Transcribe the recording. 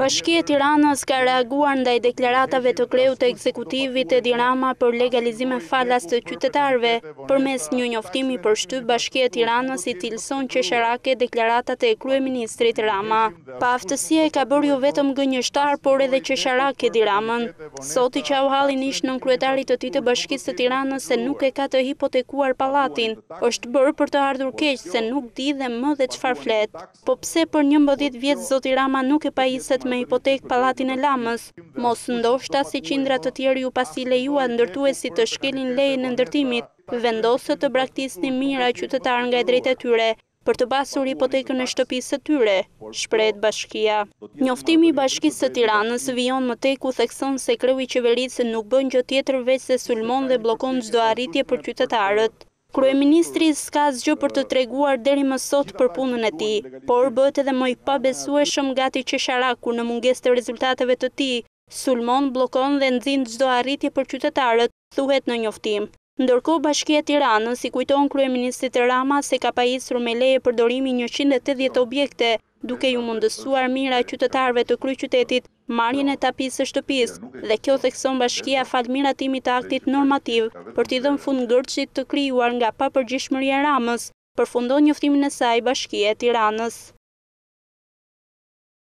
Bashkia e Tiranës ka reaguar ndaj deklaratave të kreut të ekzekutivit Edi Rama për legalizime falas të qytetarëve. Përmes një njoftimi për shtyp Bashkia e Tiranës i cilëson qesharake deklaratat e kryeministrit Rama. Paaftësia e ka bërë jo vetëm gënjeshtar, por edhe qesharak Edi Ramën. Sot i qau hallin ish-nënkryetarit të tij të Bashkisë së Tiranës se nuk e ka të hipotekuar pallatin, është bërë për të ardhur keq se nuk di dhe më dhe çfarë flet. Po pse për njëmbëdhjetë vjet zoti Rama nuk e pajisët me hipotekë pallatin e Lamës? Mos ndoshta si qindra të tjerë ju pasi lejuat ndërtuesit të shkelin lejen e ndërtimit, vendosët të braktisni mijëra qytetarë nga e drejta e tyre, për të pasur hipotekën e shtëpisë së tyre? shprehet bashkia. Njoftimi i Bashkisë së Tiranës vijon më tej ku thekson se kreu i qeverisë nuk bën gjë tjetër veçse sulmon dhe bllokon çdo arritje për qytetarët. Kryeministri s'ka asgjë për të treguar deri më sot për punën e tij, por bëhet edhe më i pabesueshëm gati qesharak kur në mungesë të rezultateve të tij, sulmon, bllokon dhe nxin çdo arritje për qytetarët, thuhet në njoftim. Ndërkohë Bashkia e Tiranës i kujton kryeministrit Rama se ka pajisur me leje përdorimi njëqind e tetëdhjetë objekte, duke iu mundësuar mijëra qytetarëve të kryeqytetit marrjen e tapisë së shtëpisë dhe kjo thekson bashkia falë miratimit të aktit normativ për t'i dhënë fund ngërçit të krijuar nga papërgjegjshmëria e Ramës, përfundon njoftimin e saj Bashkia e Tiranës.